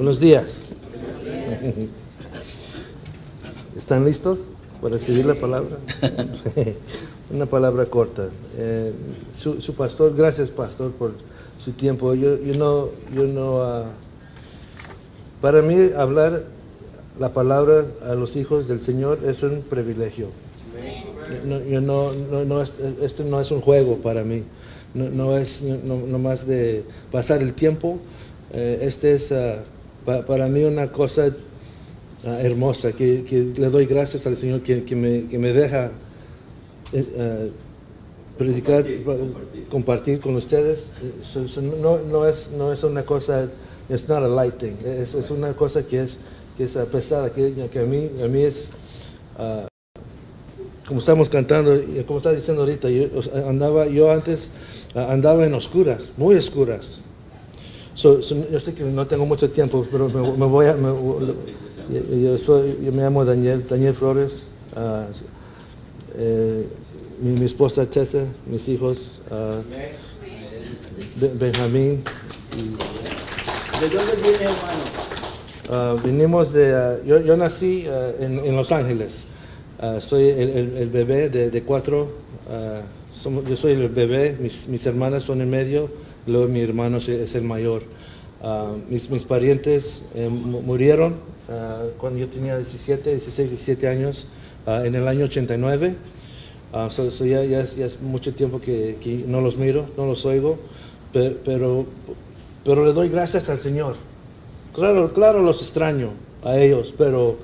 Buenos días. ¿Están listos para recibir la palabra? Una palabra corta. Eh, su, pastor, gracias pastor por su tiempo. Yo, no, yo no, ah, para mí hablar la palabra a los hijos del Señor es un privilegio. Yo no, no, no es- esto no es un juego para mí. No, no es no, no más de pasar el tiempo. Eh, este es ah, pa- para mí una cosa ah, hermosa, que, que le doy gracias al Señor que, que me, que me deja eh, ah, predicar, Compartir, pa- compartir. compartir con ustedes. So- so no, no, es, no es una cosa, it's not a light thing, es, es una cosa que es, que es pesada, que, que a, mí, a mí es, ah, como estamos cantando, como está diciendo ahorita, yo andaba, yo antes andaba en oscuras, muy oscuras. So- so, yo sé que no tengo mucho tiempo, pero me, me voy a... me- yo, yo soy, yo me llamo Daniel, Daniel Flores. ah, eh, mi, mi esposa Tessa, mis hijos ah, Be- Benjamín. ¿De dónde viene, hermano? Ah, vinimos de... yo, yo nací en, en Los Ángeles. Soy el, el- el bebé de, de cuatro. somos- yo soy el bebé, mis, mis hermanas son en medio, y luego mi hermano es, el mayor. Ah, mis, mis parientes eh, mu- murieron ah, cuando yo tenía 17, 16, 17 años, ah, en el año 89. Ah, so- so ya, ya es, mucho tiempo que, no los miro, no los oigo, pe- pero, pero le doy gracias al Señor. Claro, claro los extraño a ellos, pero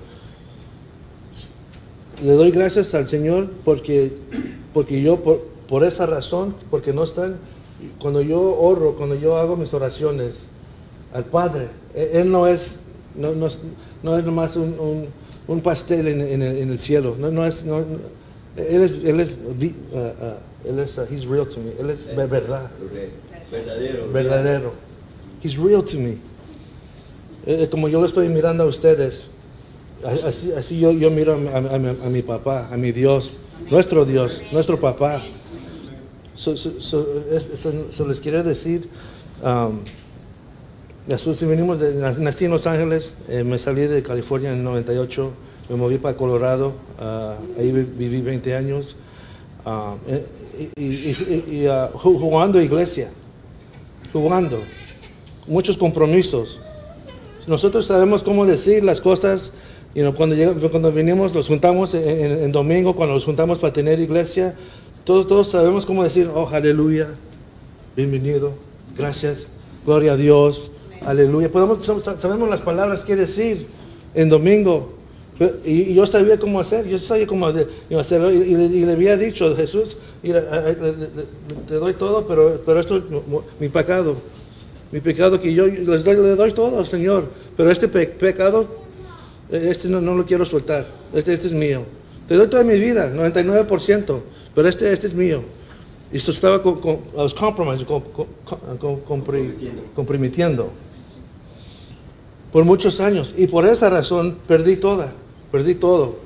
le doy gracias al Señor porque, porque yo, por, por esa razón, porque no están, cuando yo oro, cuando yo hago mis oraciones al Padre, Él, Él no es, no, no es, no es nomás un, un- un pastel en, en el, en el cielo, no, no es, no- Él es, Él es, uh, uh, Él es, uh, he's real to me, Él es ver- verdad Verdadero. verdadero. He's real to me. Eh, eh, como yo lo estoy mirando a ustedes, así, así yo, yo miro a, mi- a mi- a mi papá, a mi Dios, nuestro Dios, nuestro papá. So, so- so, es- so- so les quiero decir, um, venimos de, nac- nací en Los Ángeles, eh, me salí de California en el 98, me moví para Colorado, ah, ahí vi- viví 20 años, eh, y, ah, ju- jugando iglesia, jugando, muchos compromisos. Nosotros sabemos cómo decir las cosas, y cuando, llega- cuando venimos, los juntamos en- en domingo, cuando los juntamos para tener iglesia, todos, todos sabemos cómo decir, oh, aleluya, bienvenido, gracias, gloria a Dios, aleluya. Podemos, sab- sabemos las palabras que decir en domingo. Y yo sabía cómo hacer, yo sabía cómo hacerlo. Y, le, había dicho, Jesús, mira, te doy todo, pero, pero esto es mi- pecado. Mi pecado que yo les doy, le doy todo al Señor. Pero este pe- pecado, este no, no lo quiero soltar. Este, este es mío. Te doy toda mi vida, 99%. Pero este, este es mío. Y eso estaba con, was compromising, con- comprometiendo por muchos años. Y por esa razón perdí toda, perdí todo.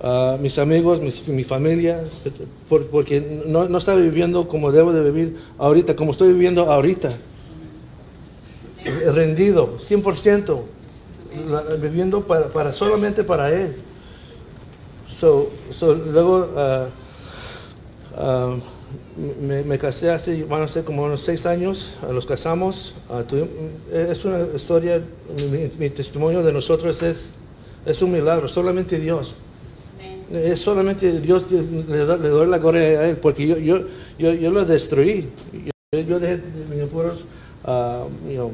Ah, mis amigos, mis- mi familia, por- porque no, no estaba viviendo como debo de vivir ahorita, como estoy viviendo ahorita. Rendido, 100%, la- viviendo para, para- solamente para Él. So, so, luego ah, ah, me, me casé hace, van a ser como unos seis años, ah, los casamos. ah, tuvi- es una historia, mi, mi testimonio de nosotros es, es un milagro, solamente Dios. Es solamente Dios le, le doy la gloria a Él, porque yo, yo, yo, yo lo destruí. Yo, yo dejé de mis puros, ah, you know,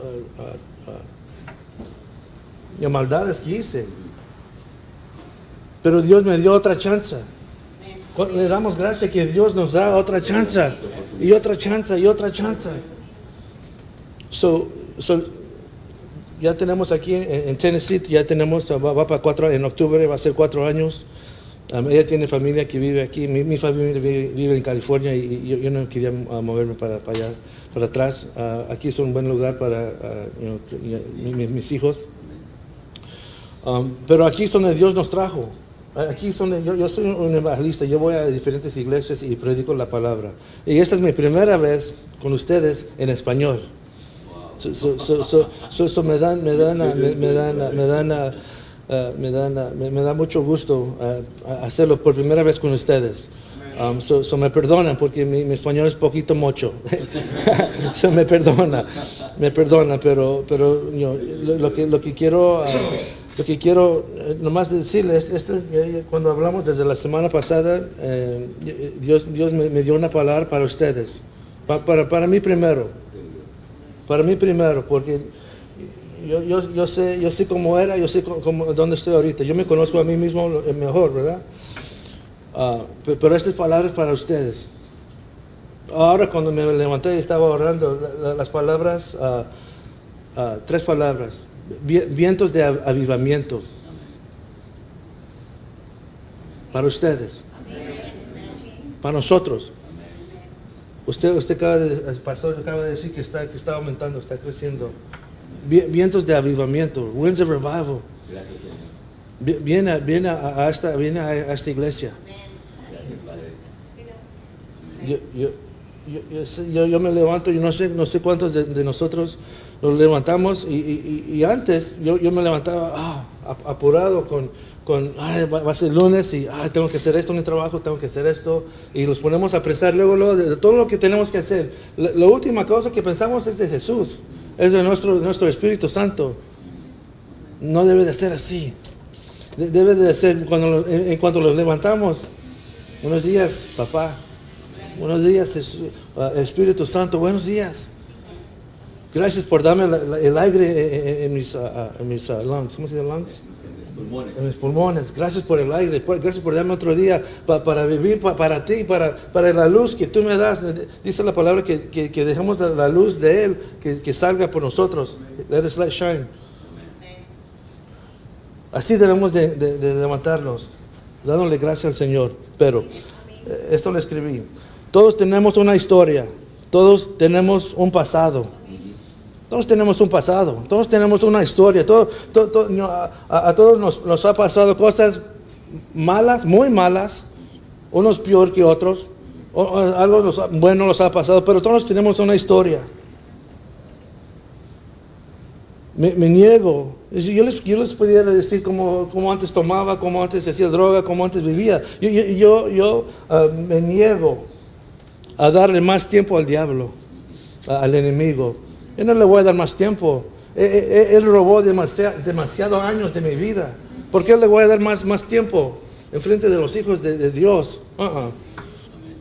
ah, ah, ah, maldades que hice. Pero Dios me dio otra chance. Cu- Le damos gracias que Dios nos da otra chance, y otra chance, y otra chance. So, so, ya tenemos aquí en, en Tennessee, ya tenemos, va, para cuatro, en octubre va a ser cuatro años. Um, ella tiene familia que vive aquí, mi, mi familia vive, vive en California y, yo, no quería uh, moverme para, allá, para atrás. Uh, aquí es un buen lugar para mis hijos. Um, pero aquí es donde Dios nos trajo. Aquí donde yo, yo soy un evangelista, yo voy a diferentes iglesias y predico la palabra. Y esta es mi primera vez con ustedes en español. Me dan, me dan, me, dan, me dan, me dan, me, da mucho gusto ah, hacerlo por primera vez con ustedes. Um, so, me perdonan porque mi, español es poquito mocho. so me perdona, me perdona, pero, pero lo, que, lo que quiero, ah, lo que quiero eh, nomás decirles, esto, eh, cuando hablamos desde la semana pasada, eh, Dios, Dios me, dio una palabra para ustedes, Pa- para, para mí primero, para mí primero, porque yo, yo, yo sé, yo sé cómo era, yo sé cómo, dónde estoy ahorita, yo me conozco a mí mismo mejor, ¿verdad? Pe- pero estas palabras para ustedes. Ahora cuando me levanté y estaba orando, la- la- las palabras, ah, ah, tres palabras, vientos de av- avivamientos. Para ustedes. Para nosotros. Usted, usted acaba de, el pastor acaba de decir que está, que está aumentando, está creciendo. Vi- Vientos de avivamiento, winds of revival. Gracias, Señor. Vi- Viene, viene, a, a esta, viene a, esta iglesia. Gracias, Padre. Yo, yo, yo, yo sé- yo- yo me levanto, yo no sé, no sé cuántos de, de nosotros nos levantamos y, antes yo, yo me levantaba ah, ap- apurado con, con "Ay, va, a ser lunes y "Ay, tengo que hacer esto en el trabajo, tengo que hacer esto y nos ponemos a pensar luego, luego de, todo lo que tenemos que hacer. La, última cosa que pensamos es de Jesús, es de nuestro, nuestro Espíritu Santo. No debe de ser así. De- Debe de ser cuando en, cuanto los levantamos. Buenos días, papá. Buenos días, ah, Espíritu Santo. Buenos días. Gracias por darme la- la- el aire en, en- en mis, ah, en mis ah, lungs. ¿Cómo se dice lungs? Pulmones. En mis pulmones. Gracias por el aire. Gracias por darme otro día pa- para vivir pa- para ti, para, para la luz que tú me das. Dice la palabra que, que, que dejemos la, luz de Él que, que salga por nosotros. Let us let shine. Así debemos de, de- de levantarnos, dándole gracias al Señor. Pero, eh, esto lo escribí. Todos tenemos una historia, todos tenemos un pasado. Todos tenemos un pasado, todos tenemos una historia, a, todos nos, nos ha pasado cosas malas, muy malas, unos peor que otros, algo nos bueno nos ha pasado, pero todos tenemos una historia. Me, niego. Yo les, yo les pudiera decir cómo, cómo antes tomaba, cómo antes hacía droga, cómo antes vivía. Yo, yo, ah, me niego a darle más tiempo al diablo, al enemigo. Yo no le voy a dar más tiempo. Eh, eh, eh, Él robó demasiado, demasiados años de mi vida. ¿Por qué le voy a dar más, tiempo en frente de los hijos de, Dios?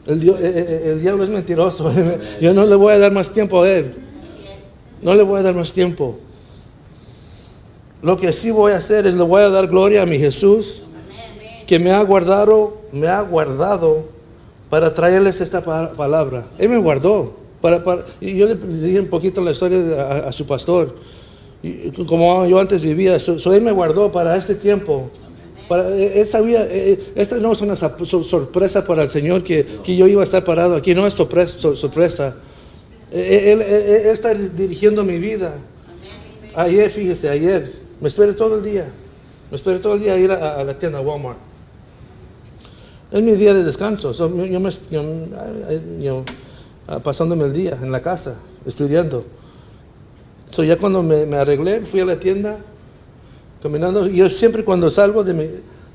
El, el diablo es mentiroso. Yo no le voy a dar más tiempo a él. No le voy a dar más tiempo. Lo que sí voy a hacer es le voy a dar gloria a mi Jesús, que me ha guardado, me ha guardado para traerles esta pa- palabra. Él me guardó. Para, para- y yo le dije un poquito la historia de- a, a su pastor. Y como yo antes vivía, so- so él me guardó para este tiempo. Para, eh, él sabía, eh, eh, esta no es una sorpresa para el Señor que, que yo iba a estar parado aquí, no es sorpresa. so- sorpresa. Él, él- él- está dirigiendo mi vida. Ayer, fíjese, ayer, me esperé todo el día. Me esperé todo el día a ir a, a la tienda Walmart. Es mi día de descanso. so, yo, me, yo, yo, pasándome el día en la casa, estudiando. So, ya cuando me, arreglé, fui a la tienda, caminando. Yo siempre cuando salgo de mi,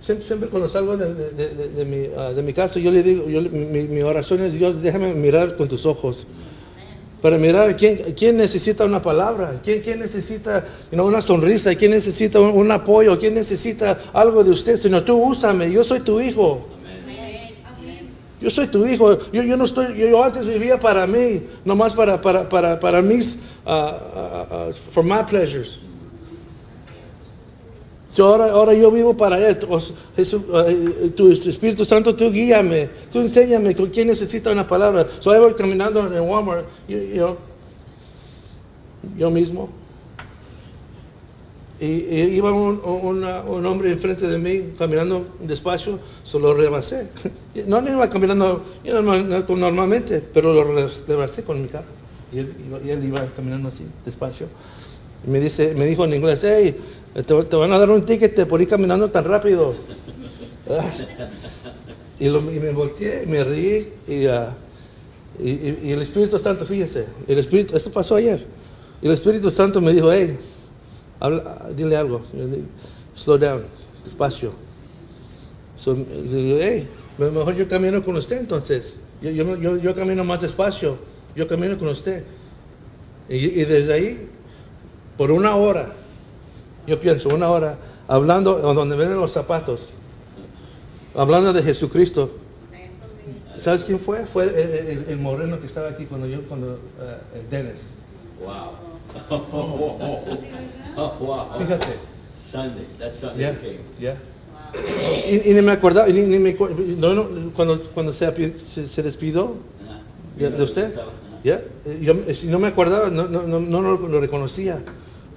siempre, cuando salgo de, de- de- de- mi, ah, mi casa, yo le digo, yo mi, mi oración es, Dios, déjame mirar con tus ojos. Para mirar quién, quién necesita una palabra, quién, quién necesita una sonrisa, quién necesita un, un apoyo, quién necesita algo de usted. Señor, tú úsame, yo soy tu hijo. Yo soy tu hijo. Yo, yo no estoy, yo, yo antes vivía para mí, nomás para, para, para, para mis, ah, for my pleasures. So ahora, ahora yo vivo para Él. Jesús, eh, tu Espíritu Santo, tú guíame, tú enséñame con quién necesita una palabra. So ahí voy caminando en Walmart, yo, yo, yo mismo. Y, y iba un, una- un hombre enfrente de mí caminando despacio, solo rebasé. No, no iba caminando normalmente, pero lo re- rebasé con mi carro. Y él, y él iba caminando así, despacio. Y me, dice, me dijo en inglés, hey, te, te van a dar un ticket por ir caminando tan rápido. y, lo- y me volteé, me reí, y, y- y el Espíritu Santo, fíjese, el Espíritu, esto pasó ayer. Y el Espíritu Santo me dijo, hey, habla- dile algo, slow down, despacio. So, le digo, hey, mejor yo camino con usted entonces. Yo, yo, yo, yo camino más despacio, yo camino con usted. Y, y desde ahí, por una hora, yo pienso, una hora, hablando donde ven los zapatos, hablando de Jesucristo. ¿Sabes quién fue? Fue el, el- el moreno que estaba aquí cuando yo, cuando, eh, Dennis. Wow. Oh, wow. Fíjate. Sunday. That Sunday came. Y, y ni me acordaba, y ni, ni me no, no, cuando, cuando se, se, se despidió Ajá. de, usted, ya, eh, yo eh, si no me acordaba, no, no, no, no lo, reconocía.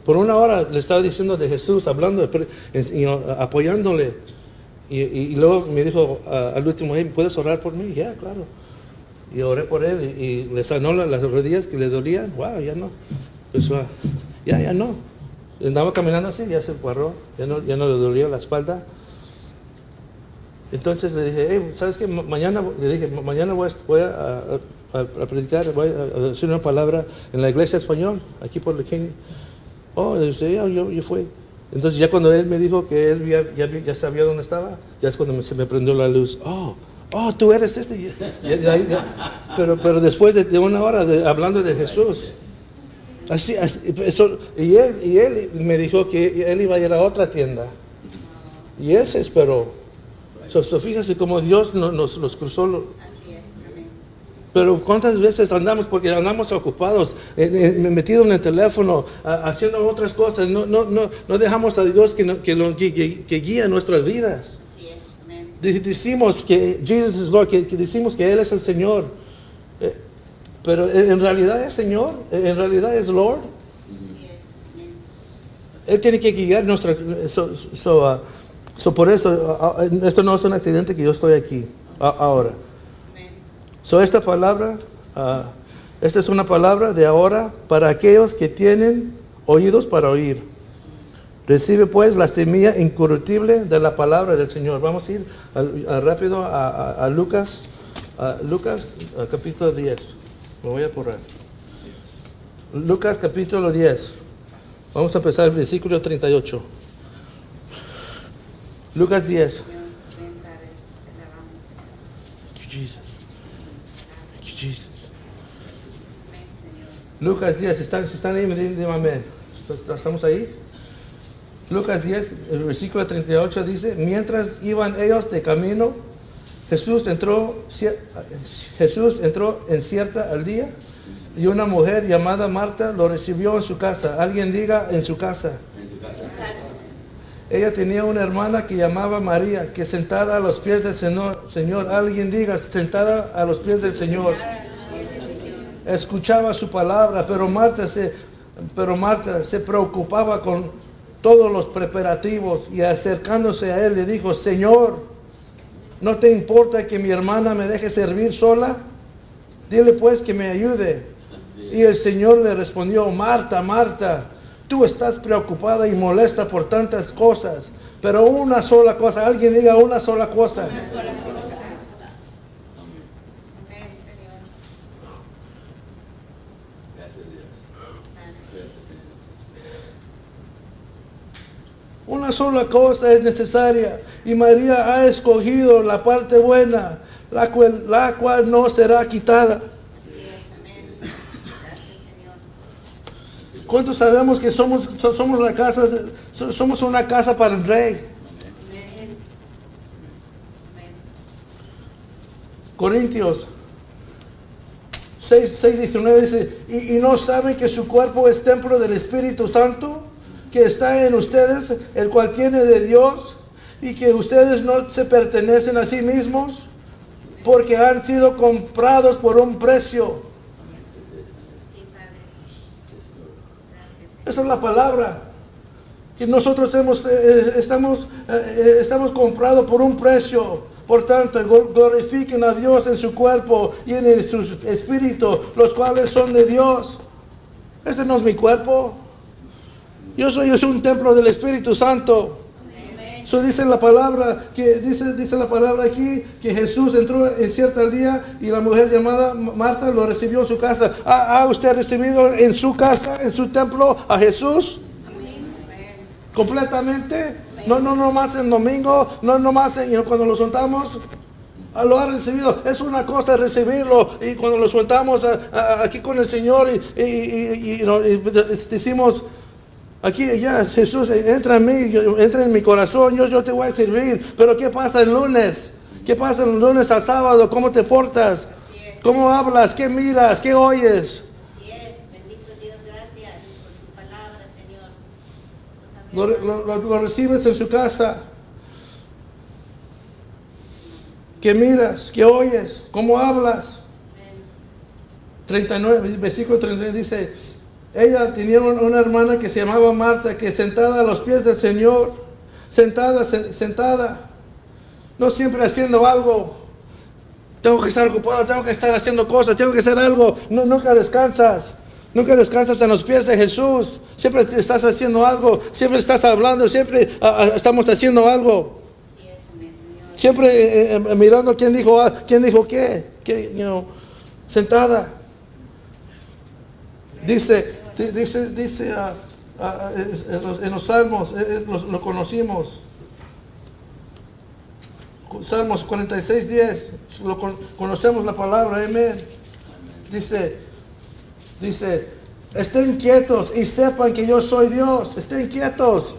Por una hora le estaba diciendo de Jesús, hablando, you know, apoyándole. Y, y- luego me dijo ah, al último, "Hey, ¿puedes orar por mí? Ya, claro. Y oré por él y, y le sanó la- las rodillas que le dolían. Wow, ya no. Pues, ah, ya, ya no. Andaba caminando así, ya se guarró, ya no, ya no le dolía la espalda. Entonces le dije, "Hey, ¿sabes qué? Ma- Mañana, le dije, "Ma- mañana voy, a, voy a- a- predicar, voy a, decir una palabra en la iglesia español, aquí por la King. Oh, le dije, "Ya, yo, yo fui. Entonces ya cuando él me dijo que él ya, ya, sabía dónde estaba, ya es cuando se me prendió la luz. Oh, oh, tú eres este. Pero, pero después de, una hora hablando de Jesús. Así, así, eso- y, él, y él me dijo que él iba a ir a otra tienda. Y él se esperó. So, so fíjese cómo Dios no- nos, nos cruzó. lo- Así es, amén. Pero cuántas veces andamos, porque andamos ocupados, eh, eh, metidos en el teléfono, a- haciendo otras cosas. No, no, no, no dejamos a Dios que, no- que, lo- que, que- que guíe nuestras vidas. Así es, amén. Decimos que Jesus is Lord, que, que decimos que Él es el Señor. Pero en realidad es Señor, en realidad es Lord. Él tiene que guiar nuestra... So, so, uh, por eso, uh, uh, esto no es un accidente que yo estoy aquí a- ahora. So esta palabra, esta es una palabra de ahora para aquellos que tienen oídos para oír. Recibe pues la semilla incorruptible de la palabra del Señor. Vamos a ir al- a- rápido a, a- a Lucas, a Lucas a capítulo 10. Me voy a correr. Lucas capítulo 10. Vamos a empezar el versículo 38. Lucas 10. Señor, ven, Padre, te alabamos, Señor. Thank you, Jesus. Jesus. Lucas 10, ¿están, están ahí? Me dicen amén. ¿Estamos ahí? Lucas 10, el versículo 38 dice, mientras iban ellos de camino, Jesús entró, Jesús entró en cierta aldea y una mujer llamada Marta lo recibió en su casa. Alguien diga en su casa. En su casa. Ella tenía una hermana que llamaba María, que sentada a los pies del Señor, Señor, alguien diga, sentada a los pies del Señor, escuchaba su palabra, pero Marta se, pero Marta se preocupaba con todos los preparativos y acercándose a él le dijo, Señor, ¿no te importa que mi hermana me deje servir sola? Dile pues que me ayude. Y el Señor le respondió, Marta, Marta, tú estás preocupada y molesta por tantas cosas, pero una sola cosa, alguien diga una sola cosa. Amén, Señor. Gracias Dios. Gracias Señor. Una sola cosa es necesaria y María ha escogido la parte buena, la cual, no será quitada. ¿Cuántos sabemos que somos, so- somos, la casa somos una casa para el rey? Corintios 6, 6, 19 dice, ¿Y, y no saben que su cuerpo es templo del Espíritu Santo que está en ustedes, el cual tiene de Dios, y que ustedes no se pertenecen a sí mismos, porque han sido comprados por un precio. Esa es la palabra. Que nosotros hemos, eh, estamos, eh, eh, estamos comprados por un precio. Por tanto, gl- glorifiquen a Dios en su cuerpo y en su espíritu, los cuales son de Dios. Este no es mi cuerpo. Yo soy, yo soy un templo del Espíritu Santo. Amén. So dice la palabra que dice dice la palabra aquí que Jesús entró en cierto día y la mujer llamada Marta lo recibió en su casa. ¿Ha, usted recibido en su casa, en su templo a Jesús? Completamente. No, no, no más en domingo, no, no más en, cuando lo soltamos. Ah, Lo ha recibido, es una cosa recibirlo y cuando lo soltamos ah, ah, aquí con el Señor y, y- y- y decimos, aquí ya Jesús entra en mí, entra en mi corazón, yo, yo te voy a servir, pero ¿qué pasa el lunes? ¿Qué pasa el lunes al sábado? ¿Cómo te portas? ¿Cómo hablas? ¿Qué miras? ¿Qué oyes? Así es, bendito Dios, gracias por tu palabra, Señor. Tú Lo, sabes, lo- lo- lo recibes en su casa. ¿Qué miras? ¿Qué oyes? ¿Cómo hablas? 39, versículo 39 dice, ella tenía un- una hermana que se llamaba Marta, que sentada a los pies del Señor, sentada, se- sentada, no siempre haciendo algo. Tengo que estar ocupado, tengo que estar haciendo cosas, tengo que hacer algo. Nunca descansas. Nunca descansas en los pies de Jesús. Siempre estás haciendo algo. Siempre estás hablando. Siempre ah, ah, estamos haciendo algo. Siempre eh, eh, mirando quién dijo, ah, quién dijo qué. qué, you sentada. Dice, di- dice, dice ah, es- en, los, salmos, eh, eh, los- lo conocimos. Salmos 46, 10, lo con- conocemos la palabra, amén. Dice, dice, estén quietos y sepan que yo soy Dios. Estén quietos,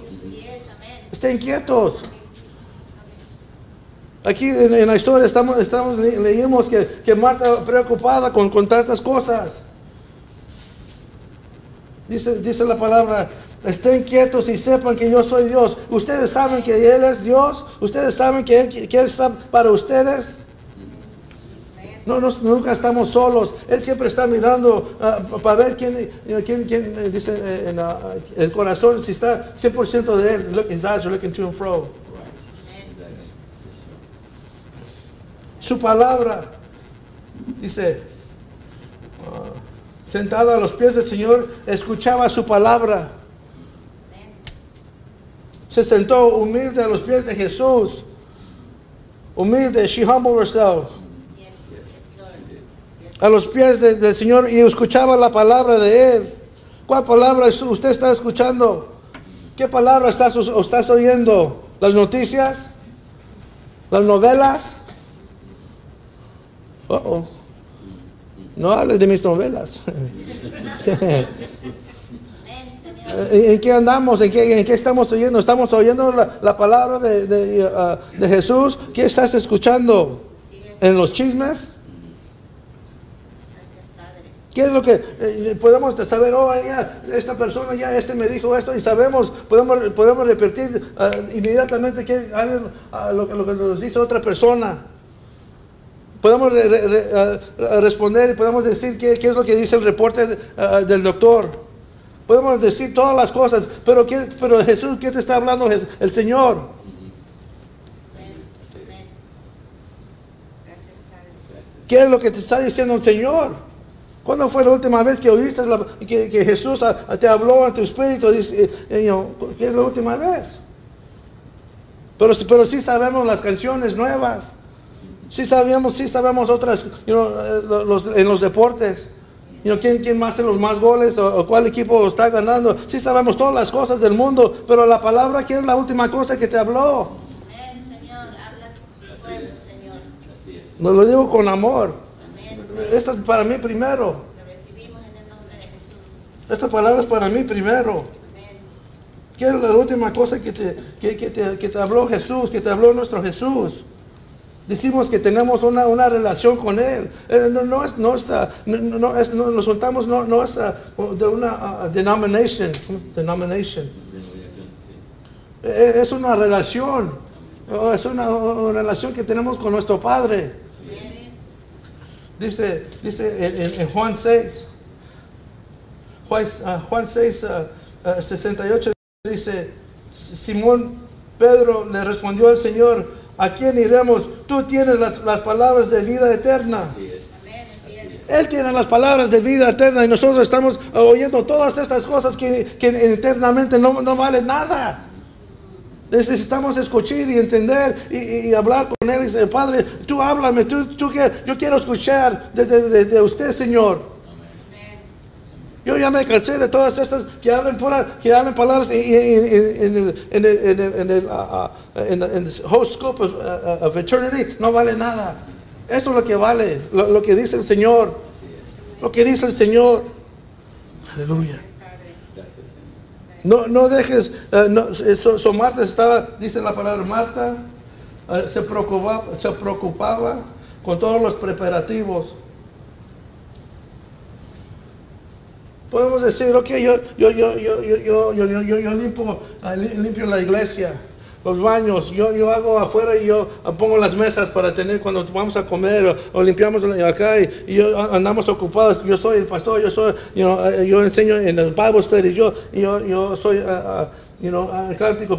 estén quietos. Aquí en, en la historia estamos, estamos le- leímos que, que Marta preocupada con, con tantas cosas. Dice, dice la palabra, estén quietos y sepan que yo soy Dios. Ustedes saben que Él es Dios. Ustedes saben que Él, está para ustedes. No, no, nunca estamos solos. Él siempre está mirando ah, para ver quién, quién, quién, eh, dice eh, en, el corazón, si está 100% de Él. Look, his eyes are looking to and fro. Su palabra, dice, ah, sentada a los pies del Señor, escuchaba su palabra. Se sentó humilde a los pies de Jesús. Humilde, she humbled herself. A los pies de- del Señor y escuchaba la palabra de Él. ¿Cuál palabra usted está escuchando? ¿Qué palabra estás, estás oyendo? ¿Las noticias? ¿Las novelas? Uh -oh. No hables de mis novelas. ¿En qué andamos? ¿En qué, en qué estamos oyendo? ¿Estamos oyendo la, la palabra de, de, uh, de Jesús? ¿Qué estás escuchando? ¿En los chismes? gracias, Padre. ¿Qué es lo que eh, podemos saber? Oh, ya, esta persona, ya este me dijo esto y sabemos, podemos, podemos repetir ah, inmediatamente que, ah, lo, lo que nos dice otra persona. Podemos re- re- re- responder y podemos decir qué, qué es lo que dice el reporte del doctor. Podemos decir todas las cosas, pero, ¿qué, pero Jesús, ¿qué te está hablando el Señor? ¿Qué es lo que te está diciendo el Señor? ¿Cuándo fue la última vez que oíste que, que Jesús te habló en tu espíritu? Dice, eh, know, ¿Qué es la última vez? Pero, pero sí sabemos las canciones nuevas. Sí sabemos, sí sabemos otras, you know, eh, los- en los deportes. You know, ¿quién, ¿Quién más hace los más goles o, o cuál equipo está ganando? Sí sabemos todas las cosas del mundo, pero la palabra, ¿qué es la última cosa que te habló? Amén, Señor. Habla tu pueblo, Señor. Nos lo digo con amor. Amén. Esto es para mí primero. Lo recibimos en el nombre de Jesús. Esta palabra es para mí primero. Amén. ¿Qué es la última cosa que te, que, que te, que te habló Jesús, que te habló nuestro Jesús? Decimos que tenemos una, una relación con Él. Eh, no, no es, no es, ah, no, es- no- nos juntamos, no, no es ah, de una ah, denomination. ¿cómo se- Denomination. Eh, Es una relación. Oh, Es una, una relación que tenemos con nuestro Padre. Dice, dice en, Juan 6, Juan, ah, Juan 6, ah, ah, 68, dice, Simón Pedro le respondió al Señor, ¿a quién iremos? Tú tienes las, las palabras de vida eterna. Así es. Él tiene las palabras de vida eterna y nosotros estamos oyendo todas estas cosas que, que eternamente no, no valen nada. Necesitamos escuchar y entender y, hablar con Él y decir, Padre, tú háblame, tú, tú yo quiero escuchar de, de- de- de usted, Señor. Yo ya me cansé de todas estas que hablan, que hablan palabras en el, el, ah, ah, whole scope of, ah, of eternity, no vale nada. Esto es lo que vale, lo, lo que dice el Señor, lo que dice el Señor. Aleluya. No, no dejes, eh, no, eso, so Marta estaba, dice la palabra Marta, eh, se, preocupaba, se preocupaba con todos los preparativos. Podemos decir, ok, yo, yo, yo, yo, yo, yo, yo, yo, yo, limpio, ah, li- limpio la iglesia, los baños, yo, yo hago afuera y yo ah, pongo las mesas para tener cuando vamos a comer o, limpiamos acá y, yo ah, andamos ocupados, yo soy el pastor, yo soy, you know, eh, yo enseño en el Bible study, yo, yo, yo soy, ah, ah, you know, ah, cántico.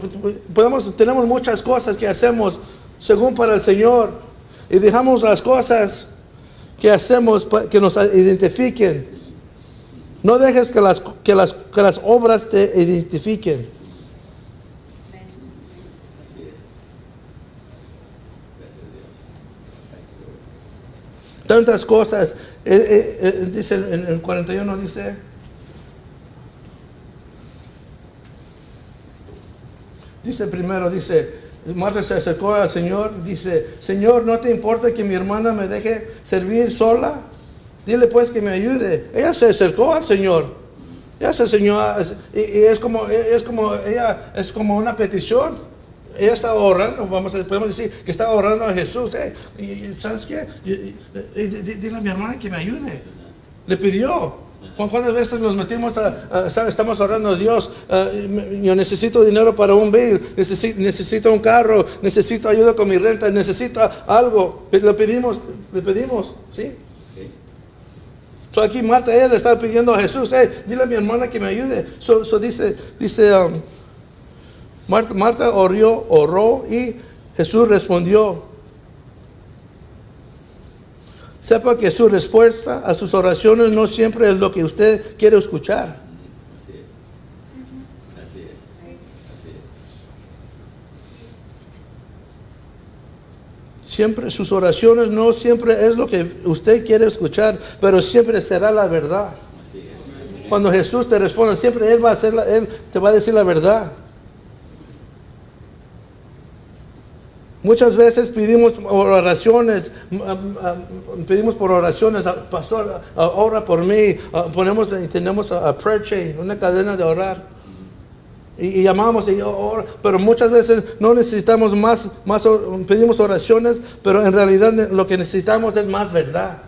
podemos, tenemos muchas cosas que hacemos según para el Señor y dejamos las cosas que hacemos que nos identifiquen. No dejes que las, que las, que las obras te identifiquen. Tantas cosas. Eh, eh, eh, dice en el 41, dice. Dice primero, dice, Marta se acercó al Señor, dice, Señor, ¿no te importa que mi hermana me deje servir sola? Dile pues que me ayude. Ella se acercó al Señor. Ella se enseñó y, y es como, es como, ella, es como una petición. Ella estaba ahorrando, vamos a, podemos decir que estaba ahorrando a Jesús. eh. Y, ¿Sabes qué? Y- y- y- di- di- dile a mi hermana que me ayude. Le pidió. ¿Cu- ¿Cuántas veces nos metimos a, a- estamos ahorrando a Dios? me- yo necesito dinero para un bill, necesito, necesito un carro, necesito ayuda con mi renta, necesito algo. Le pedimos, le pedimos, ¿sí? So aquí Marta, ella le estaba pidiendo a Jesús, "Hey, dile a mi hermana que me ayude. So, dice, dice um, Marta, Marta oró y Jesús respondió. Sepa que su respuesta a sus oraciones no siempre es lo que usted quiere escuchar. Así es. Así es. Así es. Siempre sus oraciones no siempre es lo que usted quiere escuchar, pero siempre será la verdad. Cuando Jesús te responde, siempre Él va a hacer la- Él te va a decir la verdad. Muchas veces pedimos oraciones, pedimos por oraciones, "Ah, pastor, ah, ora por mí, ah, ponemos, tenemos a, a prayer chain, una cadena de orar. Y, y llamamos, y ora, pero muchas veces no necesitamos más, más, or- pedimos oraciones, pero en realidad lo que necesitamos es más verdad.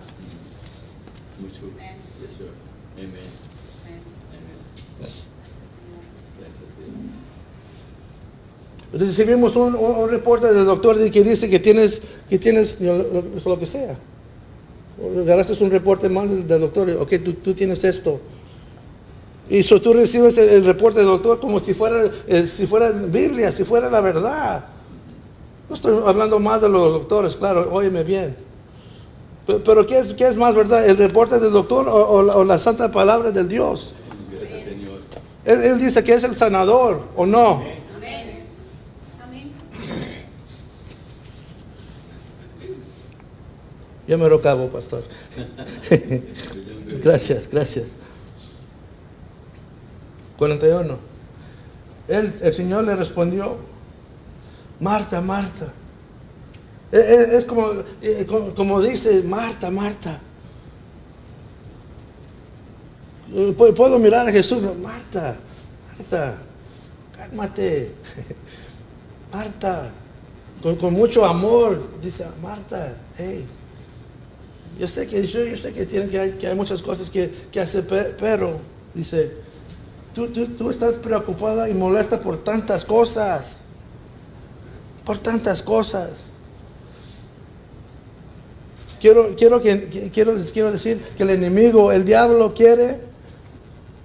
Recibimos un, un- un reporte del doctor que dice que tienes, que tienes lo, que sea. Agarraste un reporte mal del, del doctor, ok, tú, tú tienes esto. Y so tú recibes el, reporte del doctor como si fuera, eh, si fuera Biblia, si fuera la verdad. No estoy hablando más de los doctores, claro, óyeme bien. Pero, ¿qué, es, ¿qué es más verdad? ¿El reporte del doctor o, o o la santa palabra del Dios? Gracias, Señor. Él, él dice que es el sanador, ¿o no? Amén. Yo me lo acabo, pastor. gracias, gracias. 41. Él, el Señor le respondió, Marta, Marta. Eh, eh, Es como, eh, como, como dice, Marta, Marta. Puedo mirar a Jesús, Marta, Marta, cálmate. Marta, con, con mucho amor, dice, Marta, hey, yo sé que, yo, yo sé que, tiene, que, hay, que hay muchas cosas que, que hacer, pe- pero, dice, tú, tú, tú estás preocupada y molesta por tantas cosas, por tantas cosas. Quiero, quiero, que, quiero, les quiero decir que el enemigo, el diablo quiere,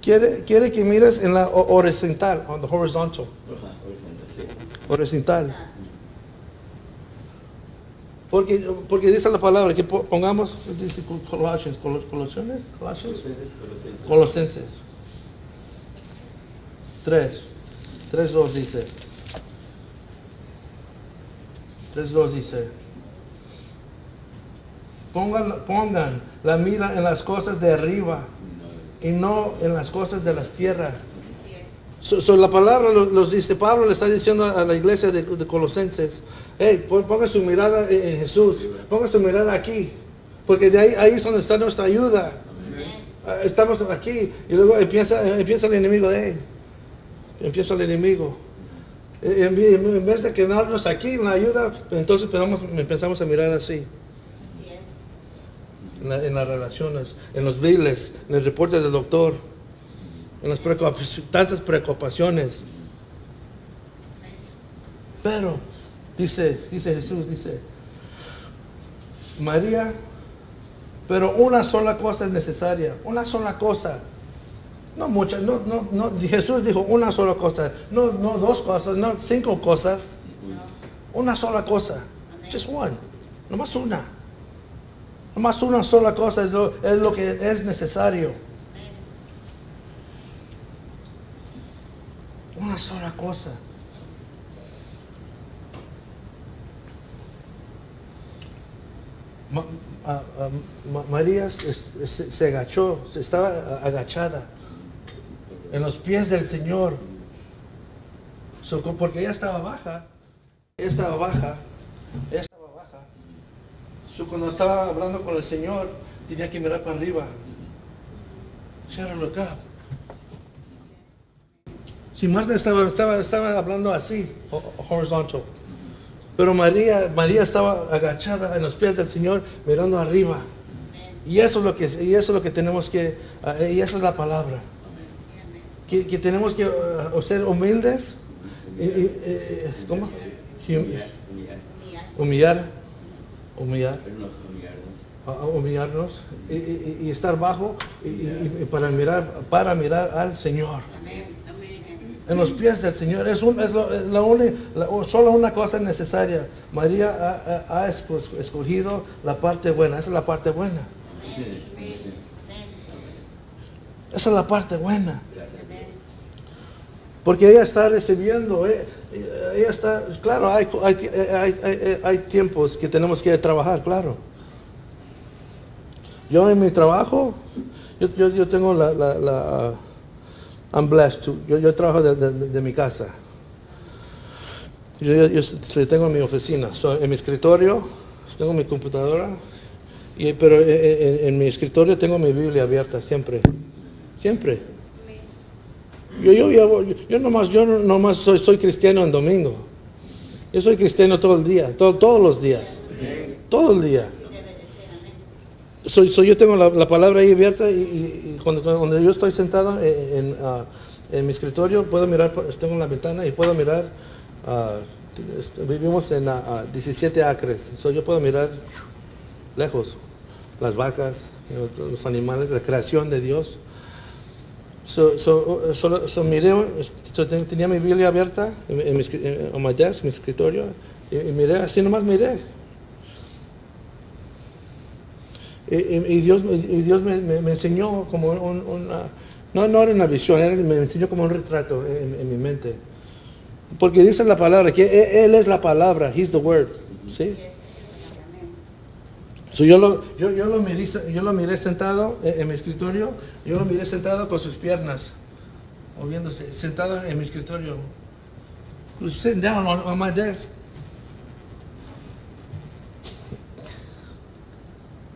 quiere, quiere que mires en la ho- horizontal, on the horizontal, horizontal. Porque, porque dice la palabra que po- pongamos, dice Colossians, Colossians, Colosenses. Colosenses 3, 3, 2 dice, 3.2 dice, pongan, pongan la mira en las cosas de arriba y no en las cosas de las tierras. So, so la palabra lo- los dice, Pablo le está diciendo a la iglesia de, de Colosenses, hey, pon- ponga su mirada en, Jesús, ponga su mirada aquí, porque de ahí, ahí es donde está nuestra ayuda. Ah, Estamos aquí y luego empieza, empieza el enemigo, hey, empieza el enemigo. Eh, En, vez de quedarnos aquí en la ayuda, entonces empezamos, a mirar así, en, la- en las relaciones, en los biles, en el reporte del doctor, en las preocupaciones, tantas preocupaciones. Pero, dice, dice Jesús, dice, María, pero una sola cosa es necesaria, una sola cosa. No muchas, no, no, no, Jesús dijo una sola cosa, no, no dos cosas, no cinco cosas, una sola cosa, just one, nomás una. Nomás una sola cosa es lo, es lo que es necesario. Una sola cosa. María se, se- se agachó, se estaba agachada en los pies del Señor. Porque ella estaba baja, ella estaba baja, ella estaba baja. So, cuando estaba hablando con el Señor, tenía que mirar para arriba. To look up. Si Marta estaba, estaba, estaba hablando así, ho- horizontal. Pero María, María estaba agachada en los pies del Señor, mirando arriba. Y eso es lo que, y eso es lo que tenemos que, ah, y esa es la palabra. Que, tenemos que ah, ser humildes. ¿Cómo? Hum- Humillar, humillar. Humillar. Humillarnos. a- a humillarnos y, estar bajo y, para mirar para mirar al Señor en los pies del Señor es, un- es, lo- es la la- solo una cosa necesaria María ha, ha- ha esco- escogido la parte buena esa es la parte buena esa es la parte buena. Porque ella está recibiendo eh, eh, ella está claro hay, hay, hay- hay- tiempos que tenemos que trabajar claro. Yo en mi trabajo yo, yo, yo tengo la, la, uh, I'm blessed to- yo, yo trabajo de, de- mi casa. Yo, yo- tengo mi oficina So, en mi escritorio tengo mi computadora y, pero en- en mi escritorio tengo mi Biblia abierta siempre siempre yo, yo, yo, yo nomás, yo no- nomás soy, soy cristiano en domingo. Yo soy cristiano todo el día, todo- todos los días. Todo el día. Soy, soy- yo tengo la, la palabra ahí abierta y, cuando, yo estoy sentado en, en, ah, en mi escritorio, puedo mirar, tengo una ventana y puedo mirar, ah, este, vivimos en ah, ah, 17 acres, yo puedo mirar lejos las vacas, los animales, la creación de Dios. So, so, uh, so miré, tenía mi Biblia abierta en, mi, en- mi escritorio, y, miré, así nomás miré. Y, y- y Dios, me- me, enseñó como un- una, no, no era una visión, era- me enseñó como un retrato en, mi mente. Porque dice la palabra, que Él, Él es la palabra, He's the Word. ¿sí? Yo, lo, yo, yo, lo miré, yo lo miré sentado en, en mi escritorio, yo lo miré sentado con sus piernas, moviéndose, sentado en mi escritorio. He sitting down on, on my desk.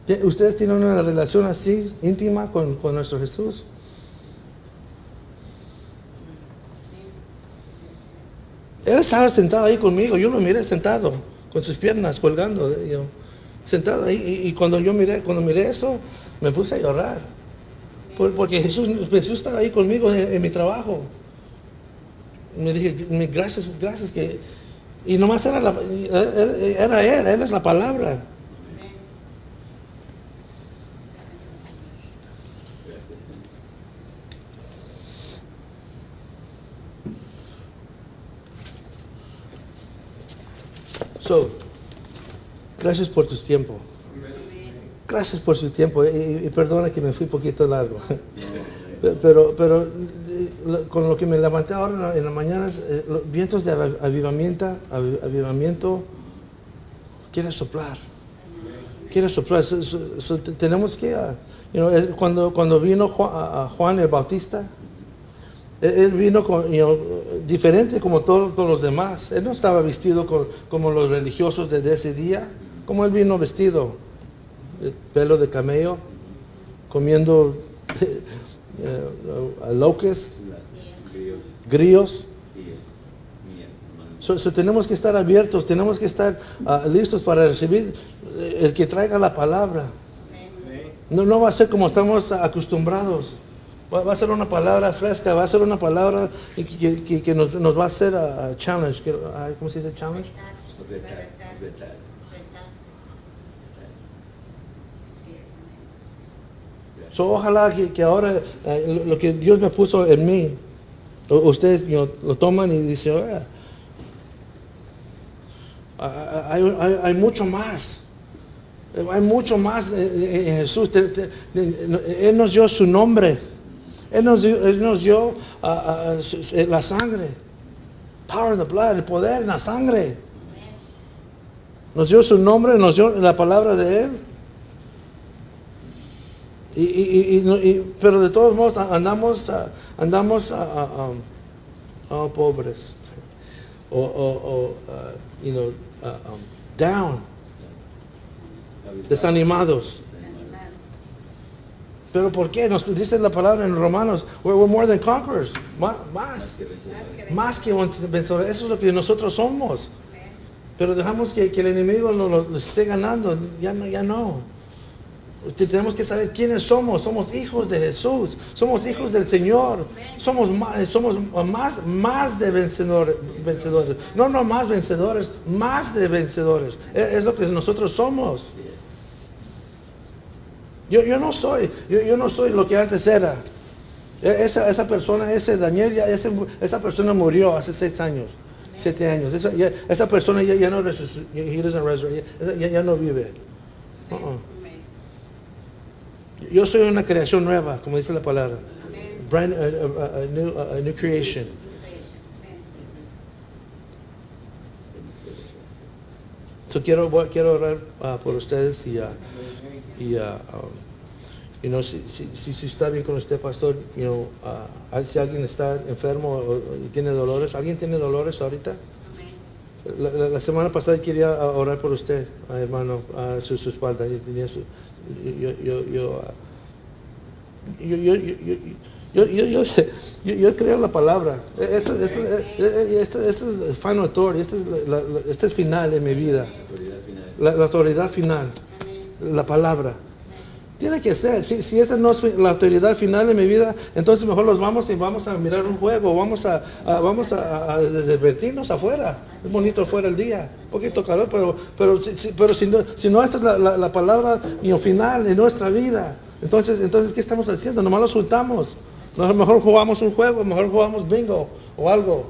¿Tie- ¿Ustedes tienen una relación así íntima con, con nuestro Jesús? Él estaba sentado ahí conmigo, yo lo miré sentado, con sus piernas colgando, eh, yo, sentado ahí. Y, cuando yo miré, cuando miré eso, me puse a llorar. Por- porque Jesús, Jesús estaba ahí conmigo en, mi trabajo. Me dije, "Mi- gracias, gracias que... Y nomás era, la- era Él, Él es la palabra. So, gracias por tu tiempo. Gracias por su tiempo. Y, perdona que me fui un poquito largo. Pe- Pero, pero eh, con lo que me levanté ahora en la, mañana, eh, los vientos de avi- avivamiento, avi- avivamiento quiere soplar. Quiere soplar. So- so- so te- tenemos que, ah, cuando, cuando vino Juan, el Bautista, él, él vino diferente como todos, los demás. Él no estaba vestido como los religiosos de, de ese día. Como él vino vestido, el pelo de camello, comiendo eh, locust, Grillos grillos. miel. So, so tenemos que estar abiertos, tenemos que estar ah, listos para recibir eh, el que traiga la palabra. No, no va a ser como estamos acostumbrados. Va, va a ser una palabra fresca, va a ser una palabra que, que- que- que nos, nos va a hacer a, a challenge. que- ¿Cómo se dice challenge? Retar, retar. Ojalá que, ahora eh, lo, que Dios me puso en mí, ustedes lo toman y dicen, "Oye, ah, hay, mucho más. Hay mucho más en Jesús. Él nos dio su nombre. Él nos dio, Él nos dio la sangre. Power of the blood, el poder en la sangre. Nos dio su nombre, nos dio la palabra de Él. Y, y- y- pero de todos modos andamos, andamos oh, pobres. O, o, o, ah, you know, ah, um, down, desanimados. Pero ¿por qué? Nos dice la palabra en Romanos, we're, we're more than conquerors. Más, vencedores. más que vencedores. Eso es lo que nosotros somos. Pero dejamos que, que el enemigo nos lo esté ganando. Ya no, ya no. Te- Tenemos que saber quiénes somos. Somos hijos de Jesús. Somos hijos del Señor. Somos más, somos más, más de vencedores, vencedores. No, no más vencedores, más de vencedores. Es, es lo que nosotros somos. Yo, yo no soy, yo, yo no soy lo que antes era. E- Esa, esa persona, ese Daniel, ya, ese- esa persona murió hace seis años, siete años. Esa, esa persona ya, ya no ya- ya no vive. Uh-uh. Yo soy una creación nueva, como dice la palabra. Brand, a, new, a- new creation. So quiero, quiero orar ah, por ustedes y, ah, y ah, um, you know, si, si, si, está bien con usted, pastor, you know, si alguien está enfermo o- y tiene dolores, ¿alguien tiene dolores ahorita? La, semana pasada quería orar por usted, hermano, a su, su espalda. Yo, tenía su- yo, yo, yo, yo, creo la palabra. Esto, esto, eh, eh, esto, esto es final authority, esto es, la- la- este es final en mi vida. Autoridad final. La, la autoridad final, la palabra. Tiene que ser. Si, si esta no es la autoridad final en mi vida, entonces mejor los vamos y vamos a mirar un juego, vamos a, a- vamos a, a divertirnos afuera. Es bonito afuera el día, un poquito calor, pero, pero, si, pero si, no, si no esta es la, la- la palabra final en nuestra vida, entonces, entonces ¿qué estamos haciendo? Nomás lo soltamos. Mejor, mejor jugamos un juego, mejor jugamos bingo o algo.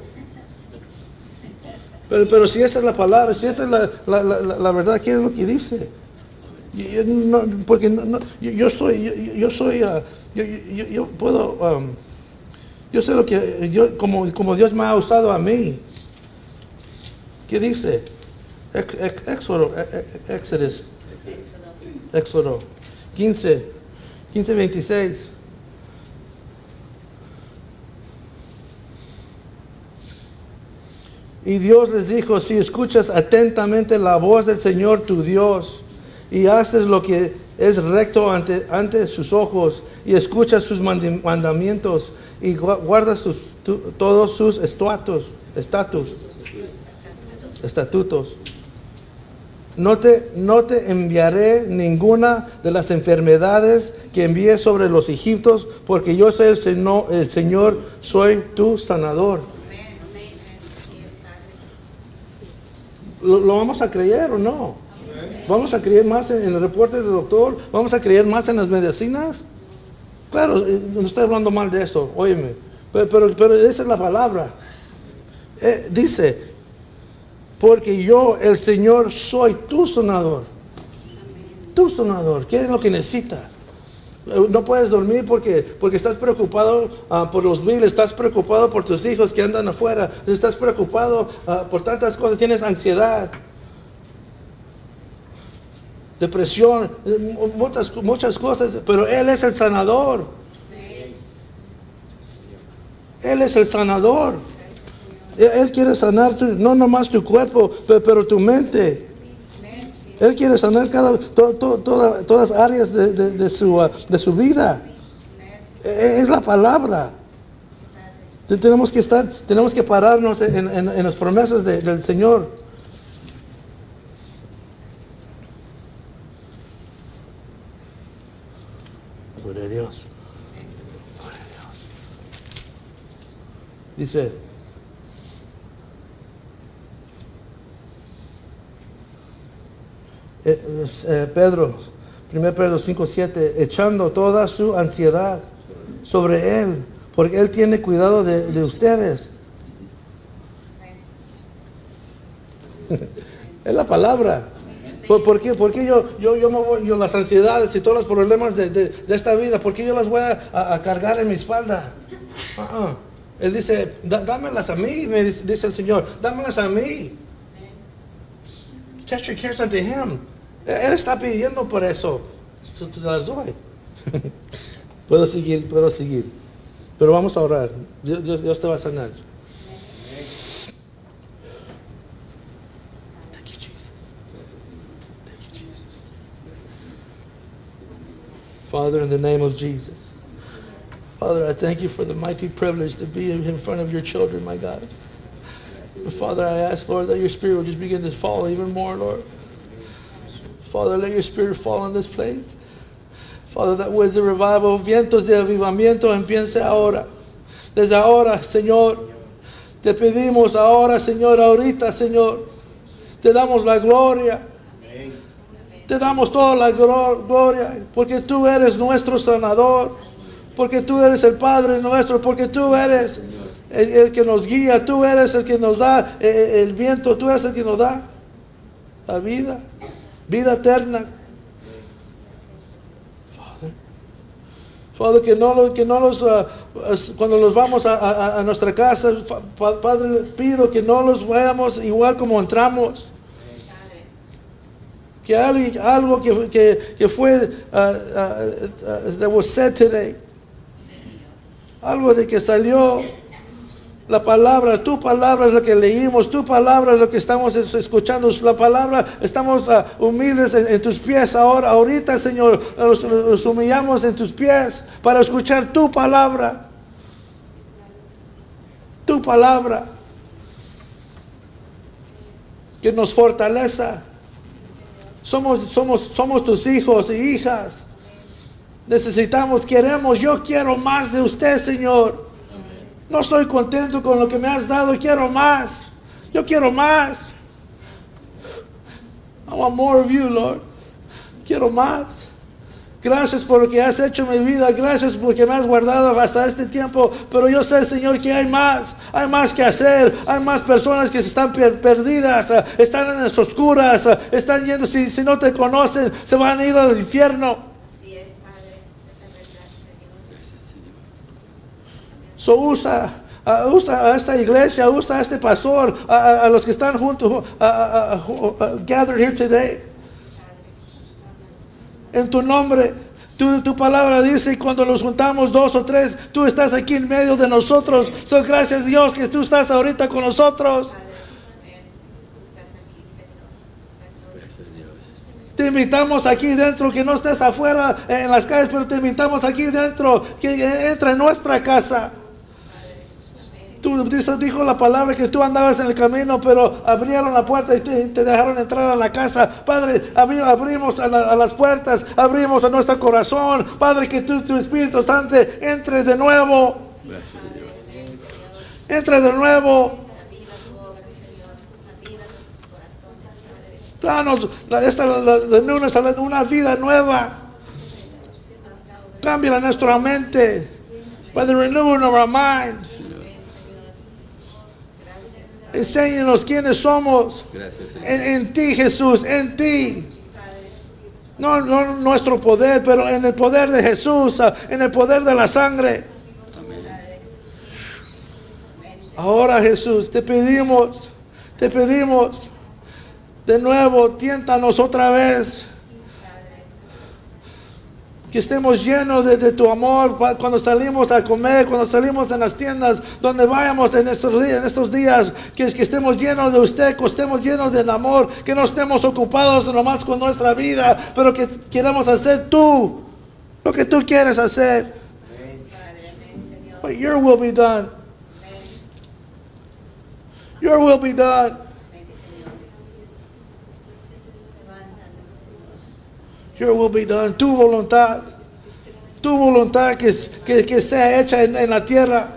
Pero, pero si esta es la palabra, si esta es la- la verdad, ¿qué es lo que dice? Porque no- yo, yo estoy, yo, yo- soy, ah, yo, puedo, um, yo sé lo que, yo, como, como Dios me ha usado a mí. ¿Qué dice? Ex- ex- Éxodo, Éxodos, Éxodo 15, 15, 26. Y Dios les dijo, si escuchas atentamente la voz del Señor tu Dios y haces lo que es recto ante, ante sus ojos y escuchas sus mandamientos y gua- guardas sus- tu- todos sus estatutos, estatus, estatutos, no te, no te enviaré ninguna de las enfermedades que envié sobre los egiptos, porque yo soy el Señor, el Señor soy tu sanador. ¿Lo, lo vamos a creer o no? ¿Vamos a creer más en, el reporte del doctor? ¿Vamos a creer más en las medicinas? Claro, eh, no estoy hablando mal de eso, óyeme. Pero, pero, esa es la palabra. Eh, dice, porque yo, el Señor, soy tu sanador. Tu sanador. ¿Qué es lo que necesitas? Eh, No puedes dormir porque, porque estás preocupado ah, por los billes, estás preocupado por tus hijos que andan afuera, estás preocupado ah, por tantas cosas, tienes ansiedad. Depresión, mu- muchas, muchas cosas, pero Él es el sanador. Él es el sanador. Él, quiere sanar tu- no nomás tu cuerpo, pe- pero, tu mente. Él quiere sanar cada, to- to- toda- todas las áreas de, de- su, ah, de su vida. E- Es la palabra. Te- Tenemos que estar, tenemos que pararnos en, en- en las promesas de- del Señor. Gloria a Dios. Gloria a Dios. Dice, eh, es, eh, Pedro, 1 Pedro 5, 7, echando toda su ansiedad sobre Él, porque Él tiene cuidado de, de ustedes. es la palabra. ¿Por, por qué, por qué yo, yo, yo, me voy- yo las ansiedades y todos los problemas de, esta vida, por qué yo las voy a, a- cargar en mi espalda? Ah, ah. Él dice, "Dá- dámelas a mí, me dice, dice el Señor, dámelas a mí. Cast your cares unto Him. Él está pidiendo por eso. Se las doy. puedo seguir, puedo seguir. Pero vamos a orar. Dios, Dios- te va a sanar. Father, in the name of Jesus. Father, I thank you for the mighty privilege to be in front of your children, my God. But Father, I ask, Lord, that your spirit will just begin to fall even more, Lord. Father, let your spirit fall in this place. Father, that was the revival, vientos de avivamiento empiece ahora. Desde ahora, Señor, te pedimos ahora, Señor, ahorita, Señor, te damos la gloria. Te damos toda la gloria, porque tú eres nuestro sanador, porque tú eres el Padre nuestro, porque tú eres el, el que nos guía, tú eres el que nos da eh, el viento, tú eres el que nos da la vida, vida eterna. Father, que no, que no los, as- cuando los vamos a, a- a nuestra casa, fa- pa- Padre, pido que no los vayamos igual como entramos que alguien- algo que, que, que fue, uh, uh, uh, that was said today, algo de que salió la palabra, tu palabra es lo que leímos, tu palabra es lo que estamos es- escuchando, la palabra, estamos uh, humildes en, tus pies ahora, ahorita Señor, nos, humillamos en tus pies para escuchar tu palabra, tu palabra, que nos fortaleza. Somos, somos, somos tus hijos y hijas. Necesitamos, queremos, yo quiero más de usted, Señor. No estoy contento con lo que me has dado, quiero más. Yo quiero más. I want more of you, Lord. Quiero más. Gracias por lo que has hecho en mi vida. Gracias porque me has guardado hasta este tiempo. Pero yo sé, Señor, que hay más. Hay más que hacer. Hay más personas que se están per- perdidas. Están en las oscuras. Están yendo. Si no te conocen, se van a ir al infierno. Así es, Padre. Te damos gracias, Señor. So usa, ah, usa a esta iglesia, usa a este pastor, a, los que están juntos, a- gathered here today. En tu nombre, tu, palabra dice, cuando nos juntamos dos o tres, tú estás aquí en medio de nosotros. So, gracias Dios que tú estás ahorita con nosotros. Te invitamos aquí dentro, que no estés afuera en las calles, pero te invitamos aquí dentro, que entra en nuestra casa. Tú dice- dijo la palabra que tú andabas en el camino, pero abrieron la puerta y te, te dejaron entrar a la casa. Padre, abri- abrimos a, la- a las puertas, abrimos a nuestro corazón. Padre, que tú, tu Espíritu Santo entre de nuevo, Gracias de nuevo. Padre. Danos esta, de lunes a una vida nueva. Cambia nuestra mente. Renewing of our mind. Enséñanos quiénes somos. Gracias Señor. En, en ti, Jesús, en ti. No, no nuestro poder, pero en el poder de Jesús, ah, en el poder de la sangre. Amén. Ahora, Jesús, te pedimos, te pedimos de nuevo, tiéntanos otra vez. Que estemos llenos de, tu amor cuando salimos a comer, cuando salimos en las tiendas, donde vayamos en estos días, que, estemos llenos de usted, que estemos llenos del amor, que no estemos ocupados nomás con nuestra vida, pero que queremos hacer tú lo que tú quieres hacer. But your will be done. Your will be done. Your will be done. Tu voluntad. Tu voluntad que, que, sea hecha en, la tierra.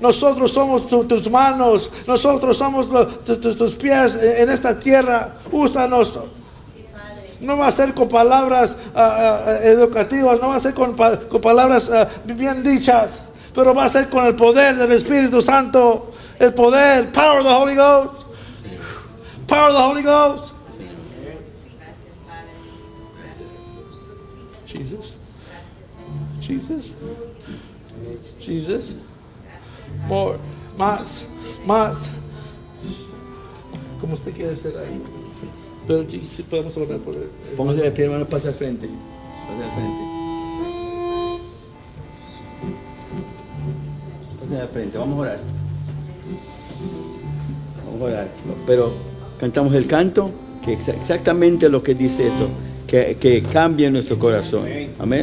Nosotros somos tu- tus manos. Nosotros somos tus pies en esta tierra. Úsanos. No va a ser con palabras ah, ah, educativas, no va a ser con palabras ah, bien dichas, pero va a ser con el poder del Espíritu Santo. El poder, power of the Holy Ghost. Power of the Holy Ghost. Jesus. Jesus. More. Más. Más. Como usted quiere ser ahí. Pero si podemos orar por él. Póngase de pie, hermano, pase al frente. Pase al frente. Pase al frente, vamos a orar. Vamos a orar. Pero cantamos el canto, que exa- exactamente lo que dice eso, que, que cambie nuestro corazón. Amén.